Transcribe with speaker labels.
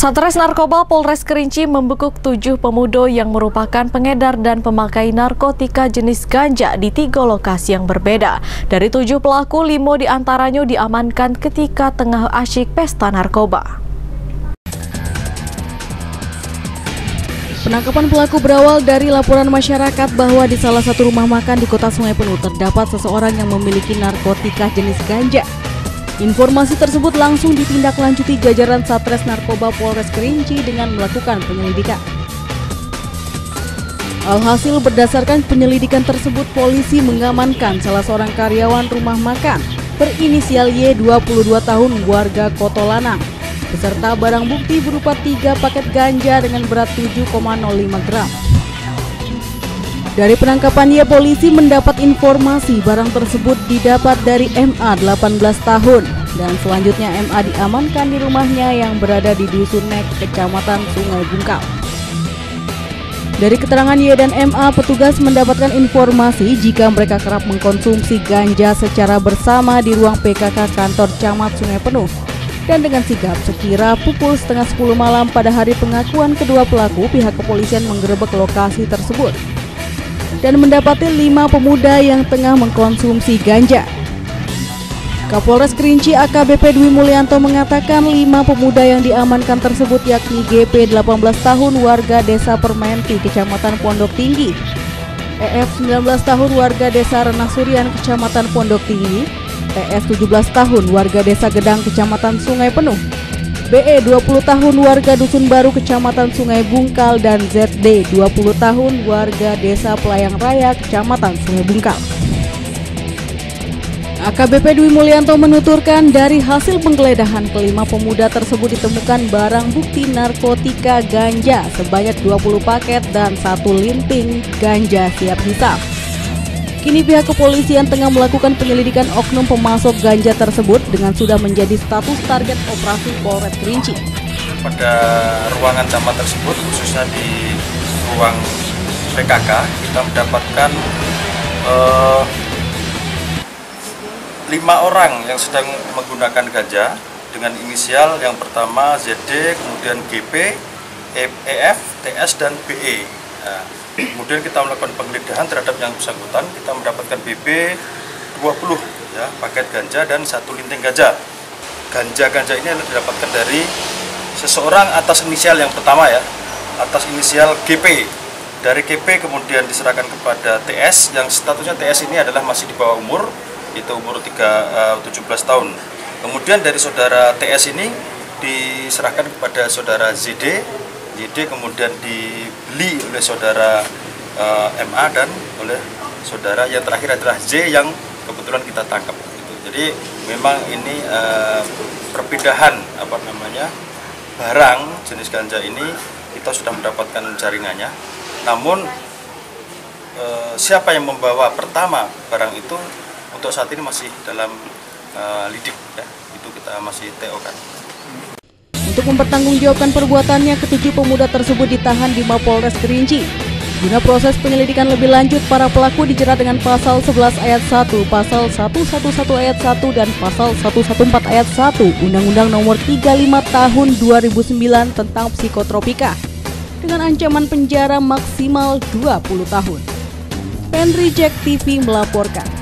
Speaker 1: Satres Narkoba Polres Kerinci membekuk tujuh pemuda yang merupakan pengedar dan pemakai narkotika jenis ganja di tiga lokasi yang berbeda. Dari tujuh pelaku, lima di antaranya diamankan ketika tengah asyik pesta narkoba. Penangkapan pelaku berawal dari laporan masyarakat bahwa di salah satu rumah makan di kota Sungai Penuh terdapat seseorang yang memiliki narkotika jenis ganja. Informasi tersebut langsung ditindaklanjuti jajaran Satres Narkoba Polres Kerinci dengan melakukan penyelidikan. Alhasil berdasarkan penyelidikan tersebut polisi mengamankan salah seorang karyawan rumah makan berinisial Y 22 tahun warga Kotolanang beserta barang bukti berupa tiga paket ganja dengan berat 7,05 gram. Dari penangkapannya polisi mendapat informasi barang tersebut didapat dari MA 18 tahun dan selanjutnya MA diamankan di rumahnya yang berada di Dusun Nek, Kecamatan Sungai Bungkal. Dari keterangan Y dan MA, petugas mendapatkan informasi jika mereka kerap mengkonsumsi ganja secara bersama di ruang PKK kantor Camat Sungai Penuh. Dan dengan sigap sekira pukul setengah 10 malam pada hari pengakuan kedua pelaku, pihak kepolisian menggerebek lokasi tersebut dan mendapati lima pemuda yang tengah mengkonsumsi ganja. Kapolres Kerinci AKBP Dwi Mulyanto mengatakan lima pemuda yang diamankan tersebut yakni GP 18 tahun warga desa Permenti Kecamatan Pondok Tinggi, EF 19 tahun warga desa Renah Surian Kecamatan Pondok Tinggi, TS 17 tahun warga desa Gedang Kecamatan Sungai Penuh, BE 20 tahun warga Dusun Baru Kecamatan Sungai Bungkal dan ZD 20 tahun warga Desa Pelayang Raya Kecamatan Sungai Bungkal. AKBP Dwi Mulyanto menuturkan dari hasil penggeledahan kelima pemuda tersebut ditemukan barang bukti narkotika ganja sebanyak 20 paket dan satu linting ganja siap hisap. Kini pihak kepolisian tengah melakukan penyelidikan oknum pemasok ganja tersebut dengan sudah menjadi status target operasi Polres Kerinci.
Speaker 2: Pada ruangan camat tersebut, khususnya di ruang PKK, kita mendapatkan uh, lima orang yang sedang menggunakan ganja dengan inisial yang pertama ZD, kemudian GP, EF, TS, dan BE. Nah, kemudian kita melakukan penggeledahan terhadap yang bersangkutan. Kita mendapatkan BB 20 ya paket ganja dan satu linting ganja. Ganja-ganja ini didapatkan dari seseorang atas inisial yang pertama ya atas inisial GP dari GP kemudian diserahkan kepada TS yang statusnya TS ini adalah masih di bawah umur itu umur 3, uh, 17 tahun. Kemudian dari saudara TS ini diserahkan kepada saudara ZD YD kemudian dibeli oleh saudara uh, eh, MA dan oleh saudara yang terakhir adalah Z yang kebetulan kita tangkap. Gitu. Jadi memang ini uh, perpindahan apa namanya barang jenis ganja ini kita sudah mendapatkan jaringannya. Namun uh, siapa yang membawa pertama barang itu untuk saat ini masih dalam lidik ya itu kita masih TO kan.
Speaker 1: Untuk mempertanggungjawabkan perbuatannya, ketujuh pemuda tersebut ditahan di Mapolres Kerinci. Guna proses penyelidikan lebih lanjut, para pelaku dijerat dengan pasal 11 ayat 1, pasal 111 ayat 1, dan pasal 114 ayat 1 Undang-Undang Nomor 35 Tahun 2009 tentang psikotropika dengan ancaman penjara maksimal 20 tahun. Henry Jack TV melaporkan.